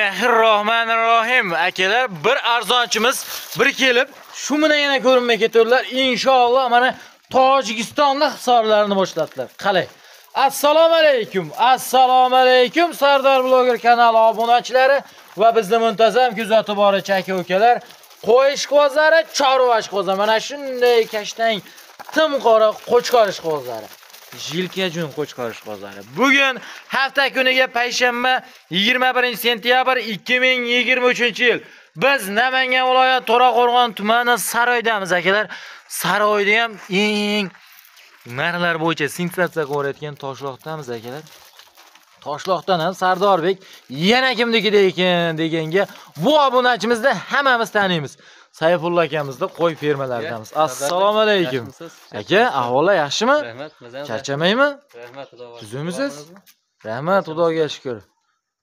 Bismillahirrohmanirrohim. Akalar, bir arzonchimiz bir kelib, shu bilan yana ko'rinmay ketdilar. Inshaalloh mana Tojikistonda hisoblarini boshladilar. Qalay. Assalomu alaykum. Assalomu alaykum Sardor bloger kanali obunachilari va bizni muntazam kuzatib boruvchi aka-ukalar. Qo'yish qo'zlari, chorva qo'zlari. Mana shunday kashtang tim qora qo'chqorish qo'zlari. Jilkajun qo'chqorish qo'zlari. Bugun hafta kuniga payshanba 21 sentyabr 2023-yil. Biz Namangan viloyati To'raqo'rg'on tumani Saroydamiz akalar. Saroyda ham eng narlar bo'yicha sensatsiya qilayotgan Toshloqdamiz akalar. Toshloqdan ham Sardorbek yana kimnikida ekan deganga bu obunachimizni hammamiz taniymiz. Sayfulla akamizni qo'y fermalaridamiz. Assalomu alaykum. Aka, ahvolar yaxshimi? Rahmat, mazam. Charchamaymi? Rahmat, xudo xohlasa. Tuzimisiz? Rahmat, Xudoga shukr.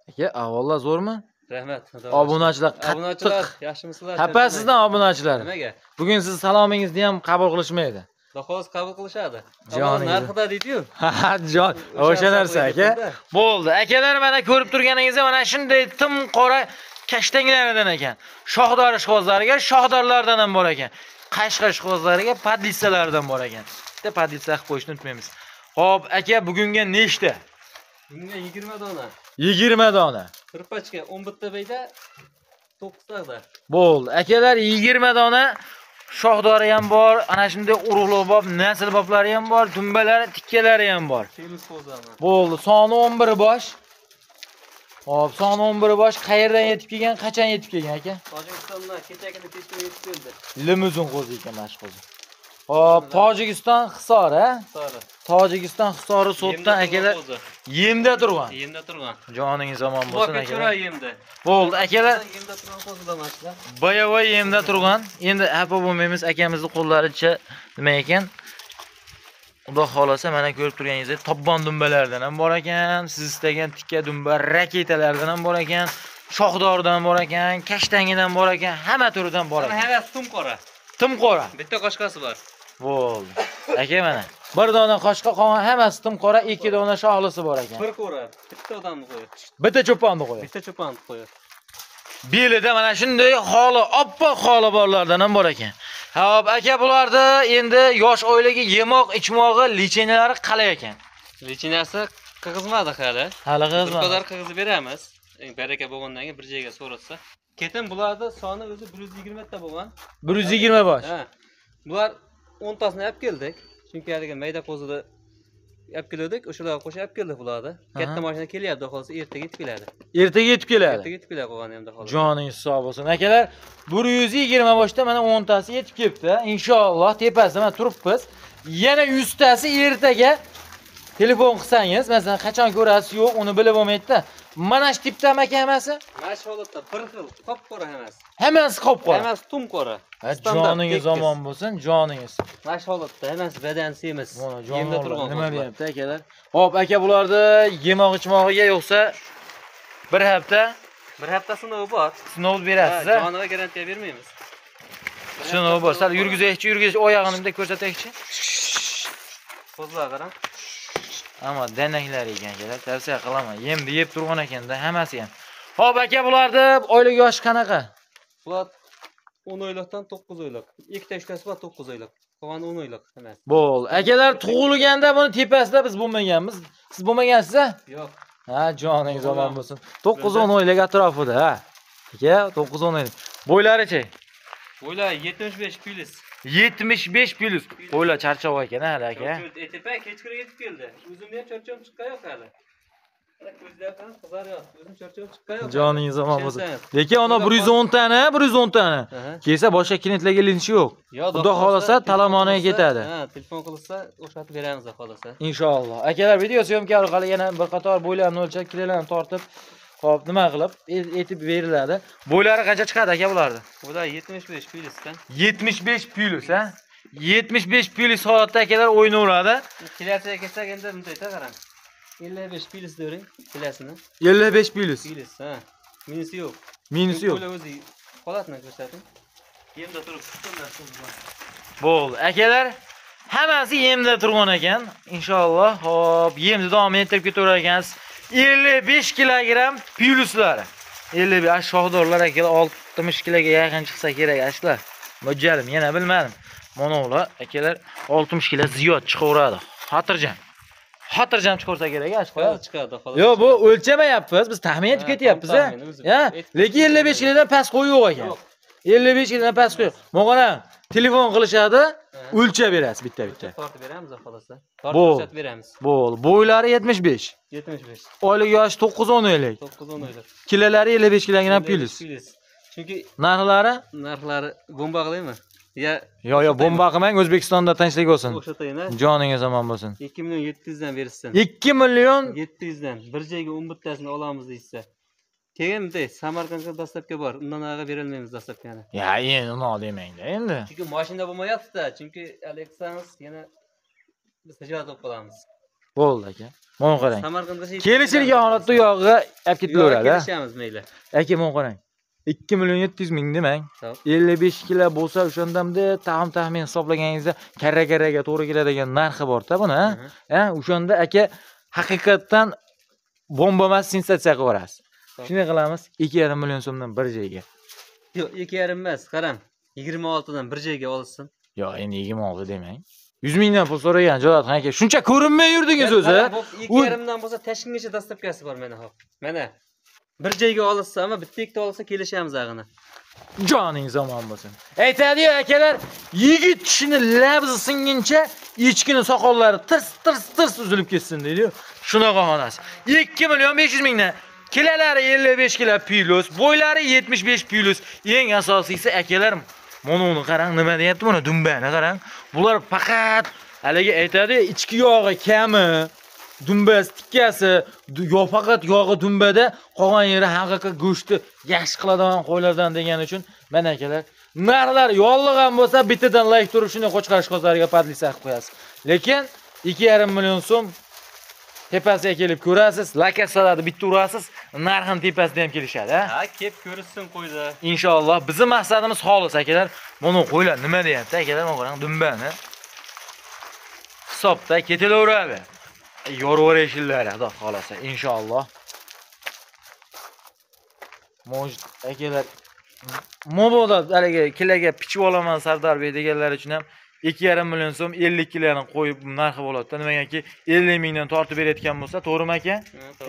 Aka, ahvollar zo'rmi? Rahmat, xudo Obunachilar qattiq. yaxshimisizlar? Xafa sizdan obunachilar. Nimaga? Bugun siz salomingizni ham qabul qilishmaydi. Xohlasa qabul qilishadi. Joningiz. narxida deydi-yu. Ha, jon, o'sha narsa aka. Bo'ldi. Akalar mana ko'rib turganingizdek mana shunday tim qora kashtanglardan ekan. Shohdor ishqozlariga shohdorlardan ham bor ekan. Qashqa ishqozlariga padlisalardan bor ekan. Bitta padlisa qilib qo'yishni unutmaymiz. Xo'p, aka bugunga nechta? Bunga 20 dona. 20 dona. Qirpachka 11 ta bayda 9 tag'da. Bo'ldi. Akalar 20 dona shohdori ham bor, ana shunday nasl boblari ham bor, tumbalari, tikkalari ham bor. Semiz qo'zami. Bo'ldi. Soni 11 bosh. Hop, soni 11 bosh qayerdan yetib kelgan, qachon yetib kelgan aka? Tojikistondan kechagina kechga yetib keldi. Limuzin qo'zi ekan mashq qo'zi. Hop, Tojikiston Hisor, a? Sari. Tojikiston Hisori sotdan akalar yemda turgan. Yemda turgan. Joningiz omon bo'lsin akalar. yemda. Bo'ldi, akalar. Yemda turgan qo'zidan mashlar. Boyavoy yemda turgan. Endi xafa bo'lmaymiz, akamizni qo'llaricha nima ekan? Xudo xolasa mana ko'rib turganingizdek tobbon dumbalardan ham bor ekan, siz istagan tikka dumba raketalardan ham bor ekan, shohdordan bor ekan, kashtangidan bor ekan, hamma turidan bor ekan. havas tum qora. Tim qora. Bitta qoshqasi bor. Bo'ldi. Aka mana. Bir dona qoshqa qolgan hammasi tim qora, ikki dona shohlisi bor ekan. Bir qo'ra. Bitta odamni qo'yadi. Bitta cho'ponni qo'yadi. Bitta cho'ponni qo'yadi. Belida mana shunday holi, oppoq holi borlardan ham bor ekan. Hop, aka bularda endi yosh oilaga yemoq, ichmog'i, lichenalari qalay ekan? Lichinasi qig'izmadi hali. Hali Bir qizmi? qadar qig'izib beramiz. Eng baraka bo'lgandan keyin bir joyga so'ratsa. Ketin bularni soni o'zi 120 ta bo'lgan. 120 bosh. Ha. Bular 10 tasini olib keldik. Chunki haligi mayda qo'zida olib keldik, o'shalarga qo'shib olib keldik bularni. Katta mashina kelyapti, xolos ertaga yetib keladi. Ertaga yetib keladi. Ertaga yetib keladi qolgani ham xolos. Joningiz sog' bo'lsin. Akalar, 120 boshda mana 10 tasi yetib kelibdi. Inshaalloh tepasida mana turibmiz. Yana 100 tasi ertaga telefon qilsangiz, masalan, qachon ko'rasiz, yo'q, uni bilib bo'lmaydi-da. Mana shu tipda aka hammasi? Mana shu holatda bir xil qop qora hammasi. Hammasi qop qora. Hammasi tum qora. Joningiz omon bo'lsin, joningiz. Mana shu holatda hammasi badan semiz. Mana Yemda turgan nima deyapti akalar? Hop, aka bularni yemoq ichmog'iga yo'qsa bir hafta Bir hafta sinovi bor. sinov berasiz? Joniga garantiya bermaymiz. Sinov bor. Sal yurgizaychi, yurgiz oyog'ini bitta ko'rsataychi. Qo'zlar qarang. Ammo danaklar ekan akalar, tavsiya qilaman. Yemni yeb turgan ekanda hammasi ham. Hop, aka bularni oylik yoshi qanaqa? Bular 10 oylikdan 9 oylik. Ikkita ishtasi bor 9 oylik. Qolgani 10 oylik hammasi. Bo'l. Akalar tug'ilganda buni tepasida biz bo'lmaganmiz. Siz bo'lmagansiz, a? Yo'q. Ha, joningiz omon bo'lsin. 9-10 oylik atrofida, ha. Aka, 9-10 oylik. Bo'ylarichi? Bo'ylar 75 plus. 75 plus. Qo'ylar charchoq ekan hali aka. Etepa kechqurun yetib keldi. O'zimni ham charchab chiqqan yo'q hali. Joningiz omon bo'lsin. Lekin ona 110 tani, 110 tani. Aha. Kelsa boshqa klientlarga ilinchi yo'q. Yo, Xudo xolasa talamonaga ketadi. Telefon qilsa o'xshatib beramiz xolasa. Inshaalloh. Akalar video syomka orqali yana bir qator bo'ylarni o'lchab, kilolarni tortib, hop, nima qilib etib beriladi. Bo'ylari qancha chiqadi aka bularni? Bular 75 plusdan. 75 plus, ha? 75 plus soatda akalar o'ynaveradi. Kelasiga kelsak endi bunday qarang. 55 plus dering kelasini. 55 plus. Plus, ha. Minusi yo'q. Minusi yo'q. Bo'la o'zi holatini ko'rsating. Yemda turib chiqqanlar Bo'ldi. Akalar, hammasi yemda turgan ekan. Inshaalloh, hop, yemni davom ettirib ketavergansiz. 55 kilogramm plyuslari. 50 aşağıdorlar akalar 60 kiloga yaqin chiqsa kerak ashlar. Mo'ljalim yana bilmadim. Mana ular akalar 60 kilo ziyod chiqaveradi. Xotirjam. Xotirjam chiqarsa kerak. Hozir chiqadi xolos. Yo bu o'lchamayapmiz, biz taxmin etib Ha, ketyapmiz Aytib lekin 55 kilodan past qo'y yo'q ekan. Yo'q. 55 kilodan past qo'y. Mo'g'ana telefon qilishadi, o'lchab berasiz bitta bitta. Tortib beramiz xolos. Tortib ko'rsatib beramiz. Bo'l, bo'ylari 75. 75. Oylik yoshi 9-10 oylik. 9 10 oylar. Kilolari 55 kilogram plyus. Chunki Narxlari? narxlari bomba qilaymi? Yo, yo, bomba qilmang, O'zbekistonda tinchlik bo'lsin. o'xshatayin. Joningiz omon bo'lsin. 2 million 700 dan berishsin. 2 million 700 dan bir joyga 10 bittasini olamiz deysa. Keyin bunday Samarqandga dastlabki bor. Undan nariga berolmaymiz dastlabkani. Ya, endi uni demangda endi. Chunki mashina bo'lmayapti-da. Chunki Alexans yana biz tijorat qilib qolamiz. Bo'ldi aka. Mana qarang. Samarqandgacha Kelishilgan holatda u yog'iga olib ketaveradi. Kelishamiz mayli. Aka, mana qarang. 2 million 700 ming demang. Xo'p. 55 kilo bo'lsa o'shandamda taxmin taxmin hisoblaganingizda karra karraga to'g'ri keladigan narxi bor-da buni, ha? Ha, o'shanda aka haqiqatdan bomba emas sensatsiya qilib yuborasiz. Shunday qilamiz 2,5 million so'mdan bir joyga. Yo'q, 2,5 emas, qarang. 26 dan bir joyga olsin. Yo, endi 26 demang. 100 mingdan pul so'ragan Jo'ratxon aka, shuncha ko'rinmay yurdingiz o'zi. Qarang, bu 2,5 dan bo'lsa tashkilgacha dastlabkasi bor mana hop. Mana. Bir joyga olsa, ama bitta ikkita olsa kelishamiz ag'ini. Joning zamon bo'lsin. Aytadi-yu akalar, yigit kishini labzi singuncha echkini soqollari tirs tirs tirs uzilib ketsin deydi. Shunaqa xonasi. 2 million 500 mingdan kilalari 55 kilo plus, bo'ylari 75 plus. Eng asosiysi akalar, mana uni qarang, nima deyapti mana dumbani qarang. Bular faqat haligi aytadi, ichki yog'i kami, dumbas tikkasi, yo faqat yog'i dumbada, qolgan yeri haqiqiy go'shtni yaxshi qiladigan qo'ylardan degani uchun mana akalar narxlar yollig'an bo'lsa bittadan layk turib shuni qo'chqarish qozlariga podlisa qilib qo'yasiz. Lekin 2,5 million so'm tepasiga kelib ko'rasiz, lakassalarni bitta urasiz, narxini tepasida ham kelishadi, ha? Kelib ko'rishsin qo'yda. Inshaalloh bizning maqsadimiz xolis akalar. Mana qo'ylar nima deyapti akalar, mana qarang dumbani. Hisobda ketilaveradi. Yorvorishillari, xudo xolasa, inshaalloh. Moj akalar Moboda haligi kilaga pichib olaman Sardor Bey deganlar uchun ham 2,5 million so'm 50 kiloni qo'yib narxi bo'ladi. Nimaganki 50 mingdan tortib berayotgan bo'lsa, to'g'rimi aka?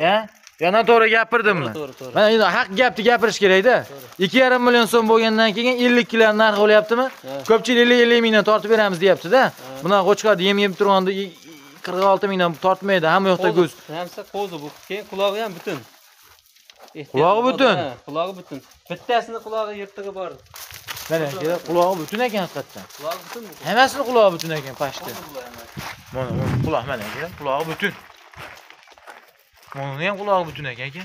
Ya? Yana to'g'ri gapirdimmi? To'g'ri, to'g'ri. Mana endi haq gapni gapirish kerak-da. 2,5 million so'm bo'lgandan keyin 50 kilo narx bo'lyaptimi? Ha. Ko'pchilik 50 50 mingdan tortib beramiz deyapti-da. Bunaqa qo'chqorni yem yeb turganda i- i- 46 mingdan tortmaydi. Hamma yoqda go'z. Hamsa qo'zi bu. Keyin qulog'i ham butun. Qulog'i butun? Qulog'i butun. Bittasini qulog'i yirtig'i bor. Mana qulog'i butun ekan haqiqatdan. Qulog'i butun. Hammasini qulog'i butun ekan pashti. Mana mana quloq mana qulog'i butun. Mana ham qulog'i butun ekan aka.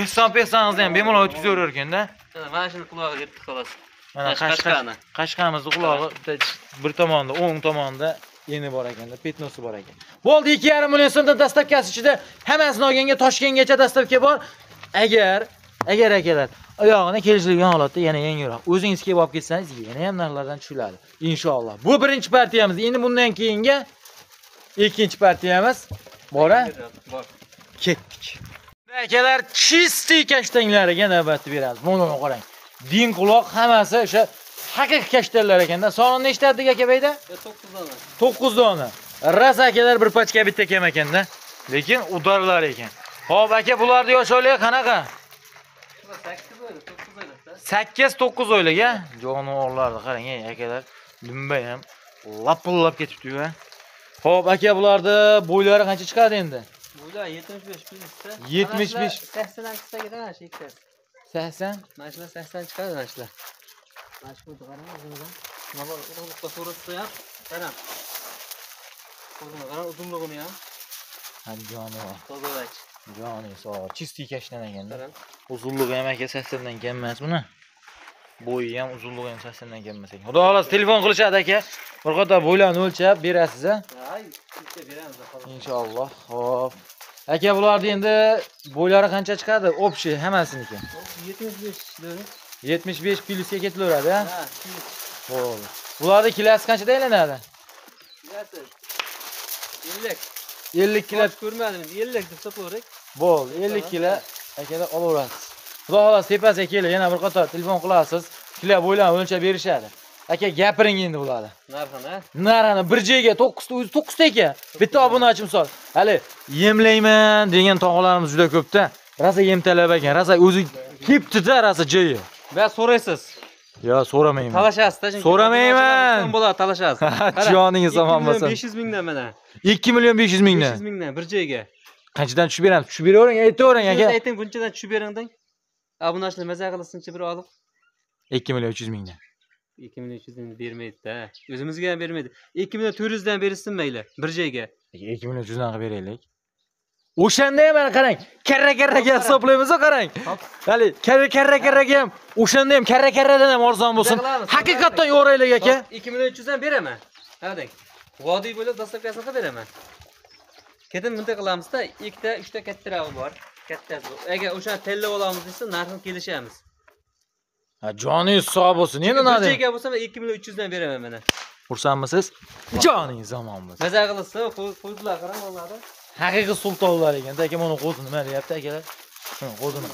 Ehson pehsongizni ham bemalol o'tkazaverar ekanda. Mana shuni qulog'i yirtiq xolos. Mana Qash- qashqa qashqani. qashqamizni qulog'i bitta bir tomonda, o'ng tomonda yeni bor ekanda, petnosi bor ekan. Bo'ldi 2,5 million so'mdan dastlabkasi ichida hammasini olganga Toshkentgacha dastlabki bor. Agar agar akalar oyog'ini kelishilgan holatda yana yangiroq o'zingiz kelib olib ketsangiz yana ham narxlardan tushiladi. Inshaalloh. Bu birinchi partiyamiz. Endi bundan keyingi ikkinchi partiyamiz bora Bor. ketdik. Akalar chisti kashtanglariga navbatni beramiz. Mana qarang. Din quloq hammasi o'sha haqiqiy kashtanlar ekanda. Soni nechta dedik aka beyda? 9 dona. 9 dona. Ras akalar bir pachka bitta kam ekanda. Lekin udarlar ekan. Xo'p aka bularni yosh oylik qanaqa? Shular 8 oylik, 9 oylikda. 8-9 oylik a. Jonivorlarni qarang akalar. Dumba ham lapullab ketibdi-yu a. Xo'p aka bularni bo'ylari qancha chiqadi endi? Bular 75 plyusda. 75. 80 dan qisqa ketadi ana shu ikkitasi. 80. Mana shular 80 chiqadi mana shular. Mana shu qarang uzunligidan. Mana bu urug'liqqa so'rashsa ham, qarang. ko'rdingmi qarang uzunligini ham. Ha. Tozalach. Joni sog', chisti kashtan. Qarang. Uzunligi ham aka 80 kelmas kam emas buni. Bo'yi ham uzunligi ham 80 dan kam emas ekan. Xudo xolos telefon qilishadi aka. Bir qator bo'ylarni o'lchab berasiz a. Ay, bitta beramiz xolos. Inshaalloh. Xo'p. Aka bularni endi bo'ylari qancha chiqadi? Общий hammasiniki. 75 lira. 75 plyusga ketilaveradi a. Ha. Bo'ldi. Bularni kilosi qanchada aylanadi? Yati. 50. 50 kilo. Ko'rmadim, 50 deb sotaverak. Bo'ldi. 50 kilo akalar olaverasiz xudo xohlasa tepasiga kelib yana bir qator telefon qilasiz sizlar bo'ylab o'lchab berishadi aka gapiring endi bularni narxini narxini bir joyga to'qqizta o'zi to'qqizta ekan bitta obunachi misol hali yemlayman degan tog'alarimiz juda ko'pda rosa yem talab ekan rosa o'zi kelibdida rosa joyi va so'raysiz yo so'ramayman talashasizda chunki So'ramayman. bo'ladi talashasiz Qara, joningiz omon ikki million bo'lsin besh yuz mingdan mana ikki million besh yuz besh mingdan yuz mingdan bir joyga qanchadan tushib beramiz tushib beravering aytavering Siz aka ayting bunchadan tushib bering deng obunachilar maza qilsinchi bir olib ikki million uch yuz mingdan ikki million uch yuzdan bermaydida o'zimizga ham bermaydi ikki million to'rt yuzdan berishsin mayli bir joyga Aka, ikki million uch yuzdan qilib beraylik o'shanda ham mana qarang. Karra karraga hisoblaymiz qarang. Hali karra karra karraga ham o'shanda ham karra karradan ham arzon bo'lsin. Haqiqatdan yo'raylik aka. Hop, ikki million uch yuzdan beraman. Qarading vodiy bo'ylab dostavkasini qilib beraman. Keyin bunday qilamizda ikkita uchta kattarog'i bor. Kattasi agar o'shani tanlab olamiz desa narxini kelishamiz. Ha, joningiz sog' bo'lsin. Endi nima joyga bo'lsa man ikki million uch yuzdan beraman mana. Xursandmisiz? Joningiz omon bo'lsin maza qilsa qo'ydilar qarang haqiqiy sultonlar ekan. Aka mana qo'zi nima deyapti akalar. Qo'zini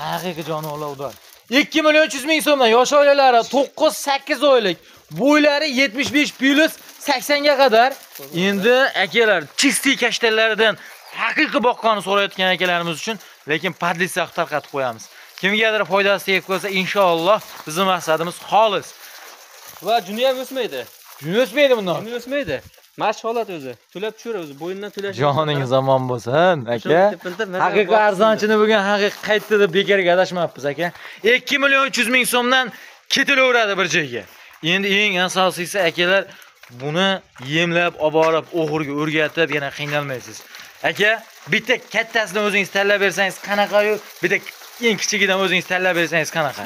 haqiqiy jonivorlar ular ikki million uch yuz ming so'mdan yosh oilalari to'qqiz sakkiz oylik bo'ylari yetmish besh plyus saksonga qadar. Endi akalar chistiy kashtanlaridan haqiqiy boqqanini so'rayotgan akalarimiz uchun lekin podlitsa tarqatib qo'yamiz. Kimgadir foydasi tegib qolsa inshaalloh bizning maqsadimiz xolis. Va juni ham o'smaydi juni o'smaydi bundan. Juni o'smaydi mashq holat o'zi. Tulab tushiradi o'zi. Bo'ynidan tulash joningiz omon bo'lsin aka. Haqiqiy arzonchini bugun haqiqiy qaytdi deb bekorga adashmabmiz aka. 2 million 300 ming so'mdan ketilaveradi bir joyga. Endi eng asosiysi akalar buni yemlab olib borib o'g'irga o'rgatib yana qiynalmaysiz. Aka bitta kattasini o'zingiz tanlab bersangiz qanaqayu? Bitta eng kichigidan o'zingiz tanlab bersangiz qanaqa?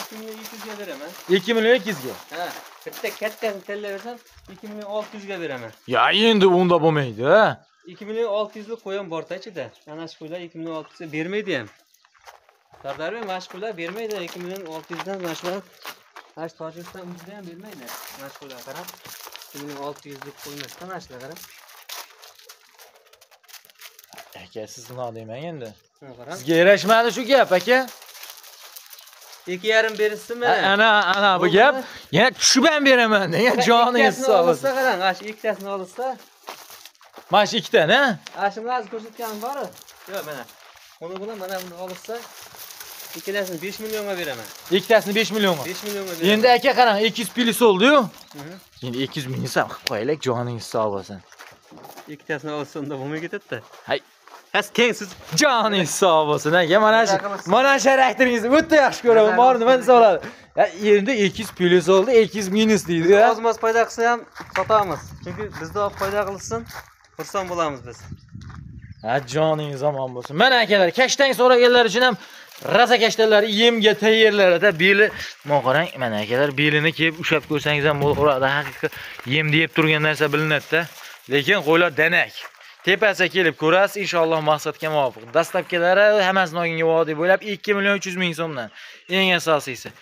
Ikki million ikki yuzga beraman 2 million 200 ga ha bitta kattasini ikki million olti yuzga beraman. Ya endi unda bo'lmaydi ikki million olti yuzlik qo'y ham borda ichida. Ana shu qo'ylar ikki million olti yuzga bermaydi ham. Sardarbe mana shu qo'ylar bermaydi. Ikki million olti yuzdan mana shular mana shu tojikiston o'zida ham bermaydi. Mana shu qo'ylar qarab ikki million olti yuzlik qo'y emasda mana shular qarab. Aka siz nima demang endi? Mana sizga yarashmadi shu gap aka ikki yarim berishsin A- ana ana bu gap yana tushib ham beraman degan joningiz sog' bo'lsin olsa qarang ana shu ikkitasini olsa mana shu ikkitani ana shu hozir ko'rsatganim bor yo'q mana buni bilan mana buni olsa ikkalasini besh millionga beraman ikkitasini 5 millionga besh millionga beraman endi aka qarang 200 plyus oldi-yu Mhm. endi 200 ming ham qilib qo'yaylik joningiz sog' bo'lsin ikkitasini olsa unda bo'lmay ketadi hay has keng siz joningiz sog' bo'lsin aka. Mana shu mana shu xarakteringizni o'ta yaxshi ko'raman. Bor nima desa oladi Ya, endi 200 plyus oldi 200 minus deydi ya. Oz moz foyda qilsa ham sotamiz. Chunki bizda olib foyda qilsin xursand bo'lamiz biz. Ha joningiz omon bo'lsin. Mana akalar kashtang so'raganlar uchun ham raza kashtanlari yemga tayyorlarida beli mana qarang mana akalar belini kelib ushlab ko'rsangiz ham bo'laveradi haqiqiy yem deb turgan narsa bilinadida. Lekin qo'ylar danak tepasiga kelib ko'rasiz inshaalloh maqsadga muvofiq. Dastavkalari hammasini olganga vodiy bo'ylab 2 million 300 ming so'mdan. Eng asosiysi.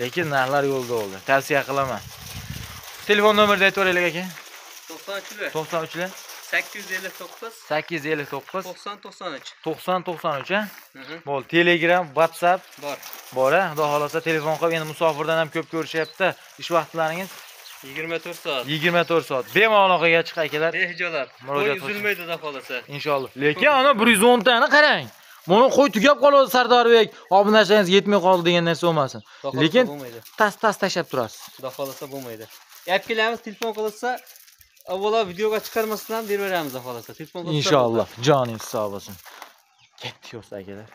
Lekin narxlar yo'lda bo'ldi tavsiya qilaman. Telefon nomerni aytib yuboraylik aka. To'qson uchlar 93 sakkiz yuz ellik to'qqiz. 859 to'qson to'qson uch. 90 93 ha? Bo'ldi telegram whatsapp. Bor. Bor a xudo xohlasa telefon qilib endi musofirdan ham ko'p ko'rishyapti. Ish vaqtlaringiz yigirma to'rt soat. 24 soat. Bemalol aloqaga chiq akalar Murojaat qo'y uzilmaydi xudo xohlasa inshaalloh. Lekin ana 110 tani qarang. Buni qo'y tugab qoladi sardorbek. Obunachingiz yetmay qoldi degan narsa bo'lmasin. Lekin tas tas tashlab turasiz. Xudo xohlasa bo'lmaydi. Gap kelamiz telefon qilsa avvalo videoga chiqarmasdan berib beramiz xudo xohlasa. Telefon qilsa inshaalloh. Joningiz sog' bo'lsin. Ketdik akalar